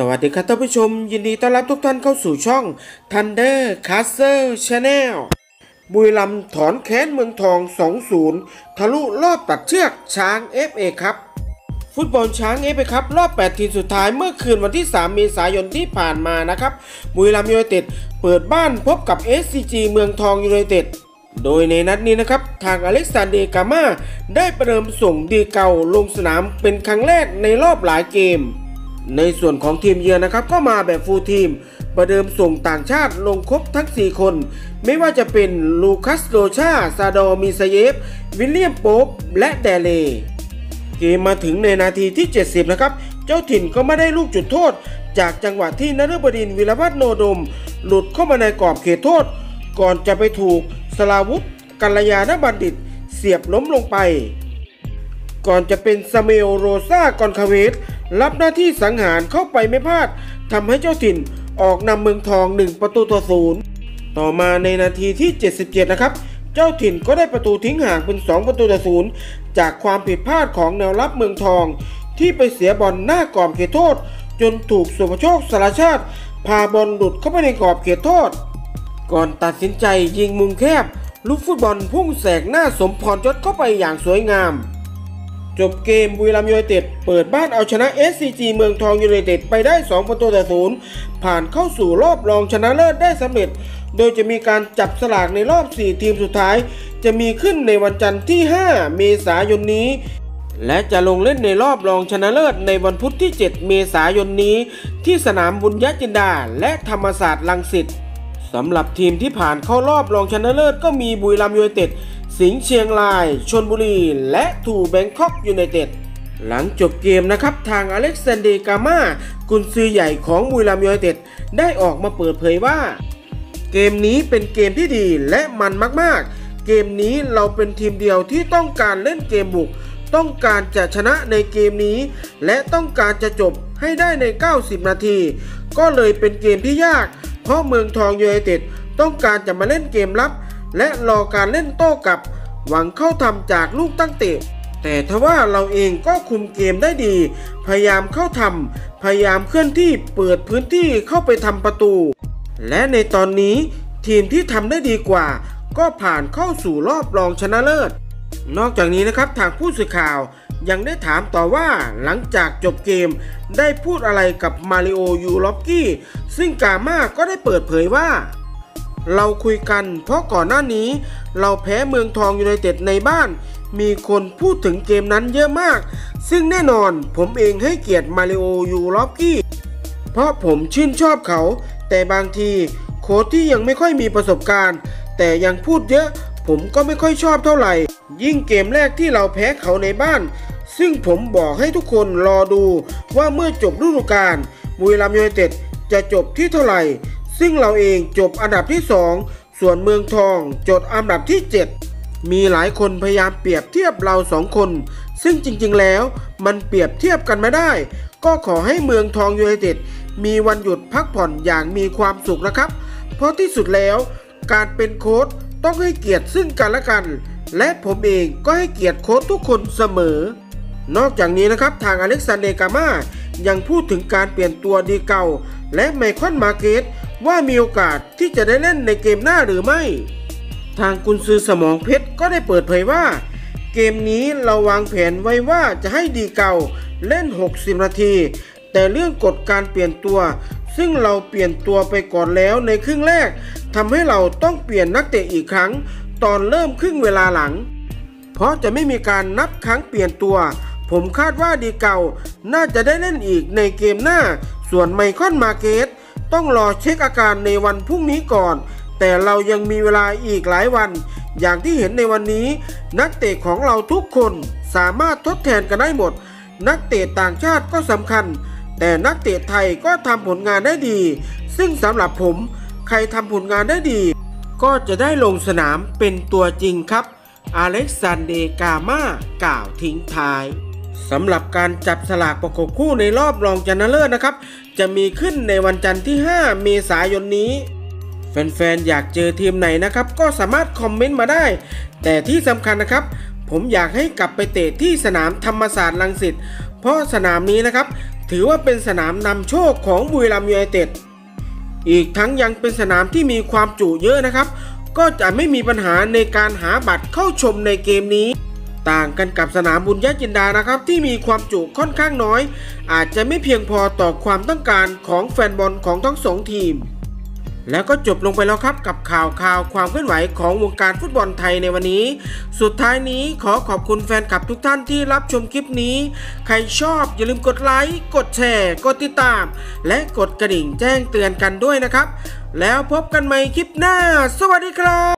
สวัสดีครับท่านผู้ชม ยินดีต้อนรับทุกท่านเข้าสู่ช่อง Thunder Castle Channel บุรีรัมย์ถอนแค้นเมืองทอง 2-0 ทะลุรอบตัดเชือกช้าง FA ครับ ฟุตบอลช้าง FA ครับ รอบ 8 ทีมสุดท้ายเมื่อคืนวันที่ 3 เมษายนที่ผ่านมานะครับ บุรีรัมย์ยูไนเต็ดเปิดบ้านพบกับ SCG เมืองทองยูไนเต็ดโดยในนัดนี้นะครับ ทางอเล็กซานเดร กามาได้ประเดิมส่งดีเกาลงสนามเป็นครั้งแรกในรอบหลายเกม ในส่วนของทีมเยือนนะครับก็มาแบบ full team ประเดิมส่งต่างชาติลงครบทั้ง 4 คน ไม่ว่าจะเป็นลูคัสโรชา ซาดอมิซเยฟ วิลเลียมโป๊บและแดเล เกมมาถึงในนาทีที่ 70 นะครับ เจ้าถิ่นก็มาได้ลูกจุดโทษ จากจังหวะที่นฤบดินทร์ วีรวัฒโนดม หลุดเข้ามาในกรอบเขตโทษ ก่อนจะไปถูกสลาวุธกัลยาณบัณฑิต เสียบล้มลงไป ก่อนจะเป็นซาเมโอโรซากอนคาเวส รับหน้าที่สังหารเข้าไปไม่พลาดทำให้เจ้าถิ่นออกนำเมืองทอง1ประตูต่อศูนย์ต่อมาในนาทีที่ 77 นะครับ เจ้าถิ่นก็ได้ประตูทิ้งห่างเป็น 2 ประตูต่อศูนย์จากความผิดพลาดของแนวรับเมืองทอง ที่ไปเสียบอลหน้ากรอบเขตโทษ จนถูกสุภโชคสารชาติ พาบอลหลุดเข้าไปในกรอบเขตโทษ ก่อนตัดสินใจยิงมุมแคบ ลูกฟุตบอลพุ่งแสกหน้าสมพรยศเข้าไปอย่างสวยงาม จบเกมบุรีรัมย์ยูไนเต็ดเปิดบ้านเอาชนะ SCG เมืองทองยูไนเต็ดไปได้ 2 ประตูต่อศูนย์ผ่านเข้าสู่รอบรองชนะเลิศได้สำเร็จ โดยจะมีการจับสลากในรอบ 4 ทีมสุดท้าย จะมีขึ้นในวันจันทร์ที่ 5 เมษายนนี้ และจะลงเล่นในรอบรองชนะเลิศในวันพุธที่ 7 เมษายนนี้ ที่สนามบุณยะจินดา และธรรมศาสตร์รังสิตสำหรับทีมที่ผ่านเข้ารอบรองชนะเลิศก็มีบุรีรัมย์ยูไนเต็ด สิงห์เชียงราย ชลบุรี และทรูแบงค็อกยูไนเต็ดหลังจบเกมนะครับ ทางอเล็กซานเดร กามากุนซือใหญ่ของบุรีรัมย์ยูไนเต็ดได้ออกมาเปิดเผยว่า เกมนี้เป็นเกมที่ดีและมันมากๆ เกมนี้เราเป็นทีมเดียวที่ต้องการเล่นเกมบุก ต้องการจะชนะในเกมนี้ และต้องการจะจบให้ได้ใน 90 นาที ก็เลยเป็นเกมที่ยาก เพราะเมืองทองยูไนเต็ดต้องการจะมาเล่นเกมรับ และรอการเล่นโต้กลับ หวังเข้าทำจากลูกตั้งเตะ แต่ทว่าเราเองก็คุมเกมได้ดี พยายามเข้าทำพยายามเคลื่อนที่เปิดพื้นที่เข้าไปทำประตู และในตอนนี้ทีมที่ทำได้ดีกว่า ก็ผ่านเข้าสู่รอบรองชนะเลิศ นอกจากนี้นะครับทางผู้สื่อข่าวยังได้ถามต่อว่าหลังจากจบเกมได้พูดอะไรกับมาริโอยูล็อกกี้ซึ่งกาม่าก็ได้เปิดเผยว่า เราคุยกัน เพราะก่อนหน้านี้ เราแพ้เมืองทองยูไนเต็ดในบ้าน มีคนพูดถึงเกมนั้นเยอะมาก ซึ่งแน่นอนผมเองให้เกียรติมาริโอยูลอกกี้ เพราะผมชื่นชอบเขา แต่บางทีโค้ชที่ยังไม่ค่อยมีประสบการณ์ แต่ยังพูดเยอะ ผมก็ไม่ค่อยชอบเท่าไหร่ ยิ่งเกมแรกที่เราแพ้เขาในบ้าน ซึ่งผมบอกให้ทุกคนรอดูว่าเมื่อจบฤดูกาลบุรีรัมย์ยูไนเต็ดจะจบที่เท่าไหร่ ซึ่งเราเองจบอันดับที่ 2 ส่วนเมืองทองจดอันดับที่ 7 มีหลายคนพยายามเปรียบเทียบเราสองคน ซึ่งจริงๆแล้วมันเปรียบเทียบกันไม่ได้ ก็ขอให้เมืองทองยูไนเต็ดมีวันหยุดพักผ่อนอย่างมีความสุขนะครับ เพราะที่สุดแล้วการเป็นโค้ชต้องให้เกียรติซึ่งกันและกัน และผมเองก็ให้เกียรติโค้ชทุกคนเสมอ นอกจากนี้นะครับทางอเล็กซานเดร กามายังพูดถึงการเปลี่ยนตัวดีเกา และไมคอนมาร์เกส ว่ามีโอกาสที่จะได้เล่นในเกมหน้าหรือไม่ ทางกุนซือสมองเพชรก็ได้เปิดเผยว่า เกมนี้เราวางแผนไว้ว่าจะให้ดีเก่าเล่น 60 นาที แต่เรื่องกฎการเปลี่ยนตัว ซึ่งเราเปลี่ยนตัวไปก่อนแล้วในครึ่งแรกทำให้เราต้องเปลี่ยนนักเตะอีกครั้ง ตอนเริ่มครึ่งเวลาหลัง เพราะจะไม่มีการนับครั้งเปลี่ยนตัว ผมคาดว่าดีเก่า น่าจะได้เล่นอีกในเกมหน้า ส่วนไมคอนมาเกต ต้องรอเช็คอาการในวันพรุ่งนี้ก่อน แต่เรายังมีเวลาอีกหลายวัน อย่างที่เห็นในวันนี้ นักเตะของเราทุกคนสามารถทดแทนกันได้หมด นักเตะต่างชาติก็สำคัญ แต่นักเตะไทยก็ทำผลงานได้ดี ซึ่งสำหรับผมใครทำผลงานได้ดี ก็จะได้ลงสนามเป็นตัวจริงครับ อเล็กซานเดรกาม่ากล่าวทิ้งท้าย สำหรับการจับสลากประกบคู่ในรอบรองชนะเลิศนะครับ จะมีขึ้นในวันจันทร์ที่ 5 เมษายนนี้ แฟนๆ อยากเจอทีมไหนนะครับ ก็สามารถคอมเมนต์มาได้ แต่ที่สำคัญนะครับ ผมอยากให้กลับไปเตะที่สนามธรรมศาสตร์รังสิตเพราะสนามนี้นะครับ ถือว่าเป็นสนามนำโชคของบุรีรัมย์ยูไนเต็ดอีกทั้งยังเป็นสนามที่มีความจุเยอะนะครับ ก็จะไม่มีปัญหาในการหาบัตรเข้าชมในเกมนี้ ต่างกันกับสนามบุณยะจินดานะครับ ที่มีความจุค่อนข้างน้อย อาจจะไม่เพียงพอต่อความต้องการของแฟนบอลของทั้งสองทีม แล้วก็จบลงไปแล้วครับกับข่าวข่าวความเคลื่อนไหวของวงการฟุตบอลไทยในวันนี้ สุดท้ายนี้ขอขอบคุณแฟนคลับทุกท่านที่รับชมคลิปนี้ ใครชอบอย่าลืมกดไลค์กดแชร์กดติดตาม และกดกระดิ่งแจ้งเตือนกันด้วยนะครับ แล้วพบกันใหม่คลิปหน้า สวัสดีครับ